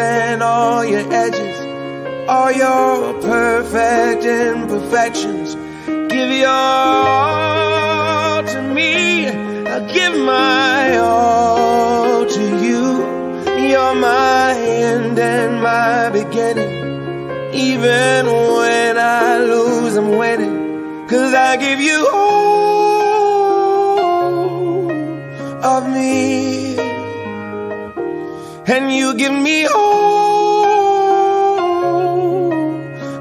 and all your edges, all your perfect imperfections. Give your all to me. I give my all to you. You're my end and my beginning. Even when I lose, I'm winning. Cause I give you all of me. And you give me all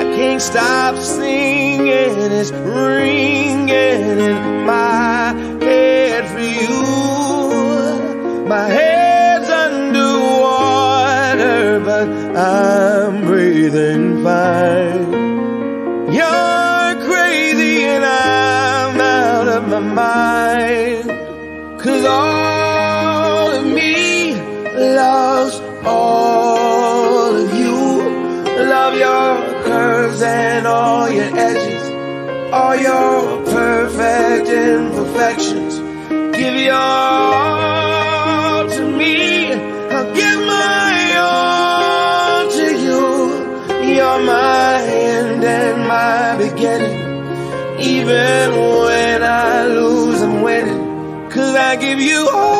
I can't stop singing. It's ringing in my head for you. My head's underwater, but I'm breathing fine. You're crazy and I'm out of my mind. All your perfect imperfections. Give your all to me. I'll give my all to you. You're my end and my beginning. Even when I lose, I'm winning. Cause I give you all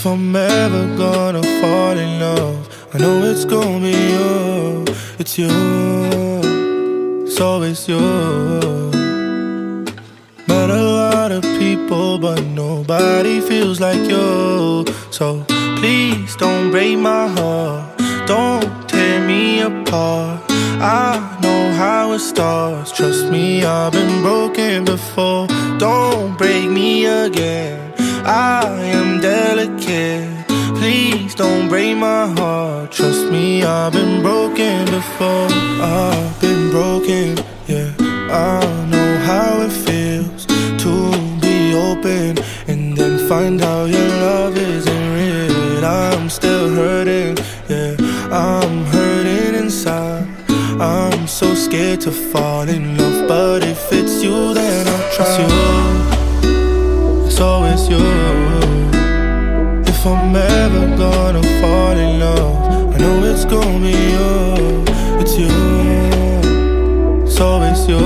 If I'm ever gonna fall in love, I know it's gonna be you. It's you, it's always you. Met a lot of people, but nobody feels like you. So please don't break my heart, don't tear me apart. I know how it starts. Trust me, I've been broken before. Don't break me again. I am delicate. Please don't break my heart. Trust me, I've been broken before. I've been broken, yeah. I know how it feels to be open and then find out your love isn't real. I'm still hurting, yeah. I'm hurting inside. I'm so scared to fall in love, but if it's you, then I'll try. I'm ever gonna fall in love, I know it's gonna be you. It's you, it's always you.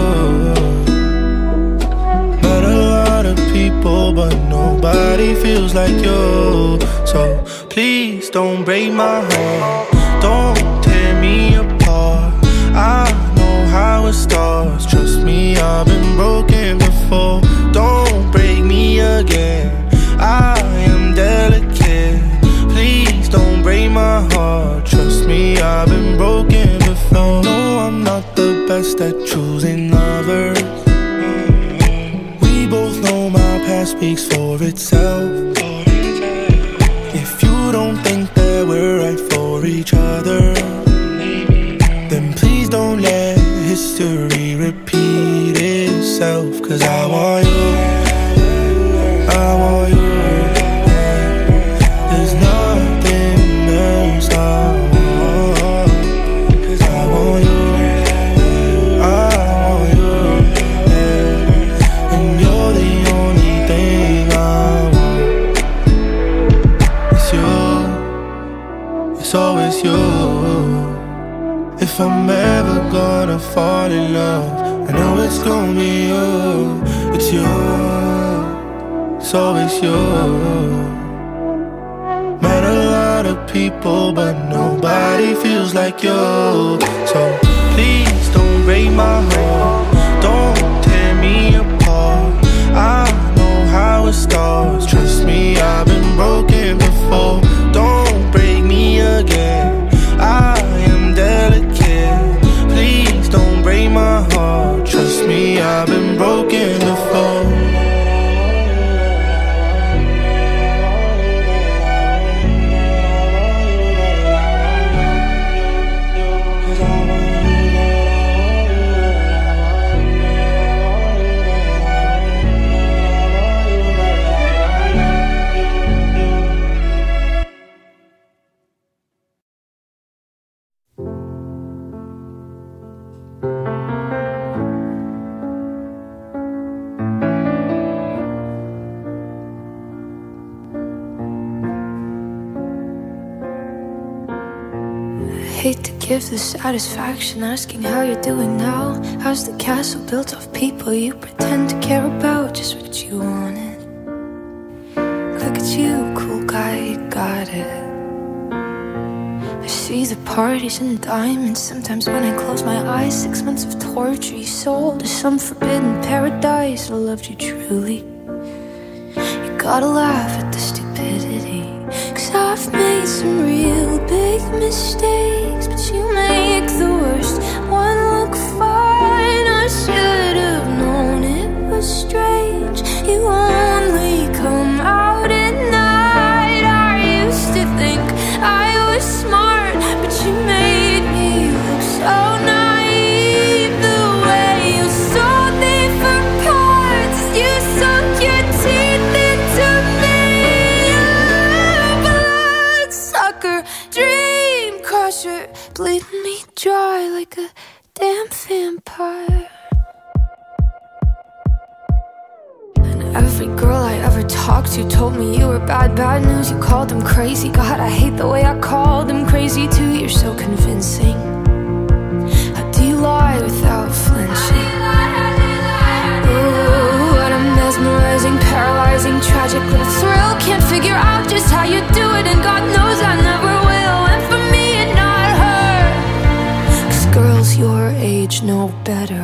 Met a lot of people, but nobody feels like you. So please don't break my heart, don't tear me apart. I know how it starts. Trust me, I've been broken before. Don't break me again. I it's always you. Met a lot of people, but nobody feels like you. So please don't break my heart, don't tear me apart. I know how it starts. Trust me, I've been broken before. Don't break me again. I am delicate. Please don't break my heart. Trust me, I've been broken hate to give the satisfaction asking how you're doing now. How's the castle built of people you pretend to care about? Just what you wanted. Look at you, cool guy, you got it. I see the parties and diamonds. Sometimes when I close my eyes, six months of torture you sold to some forbidden paradise. I loved you truly. You gotta laugh at the stupidity. I've made some real big mistakes, but you make the worst one look fine. I should have known it was strange. You only crazy. God, I hate the way I called them crazy too. You're so convincing. How do you lie without flinching? Ooh, what a mesmerizing, paralyzing, tragic little thrill. Can't figure out just how you do it, and God knows I never will. And for me and not her. Cause girls your age know better.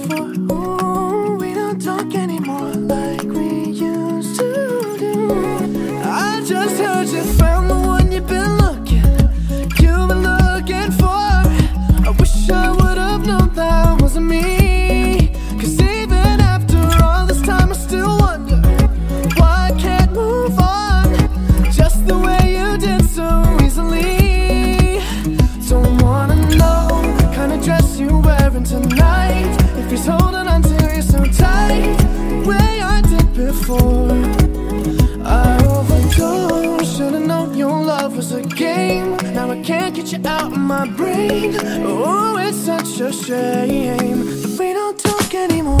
my brain. Oh, it's such a shame that we don't talk anymore.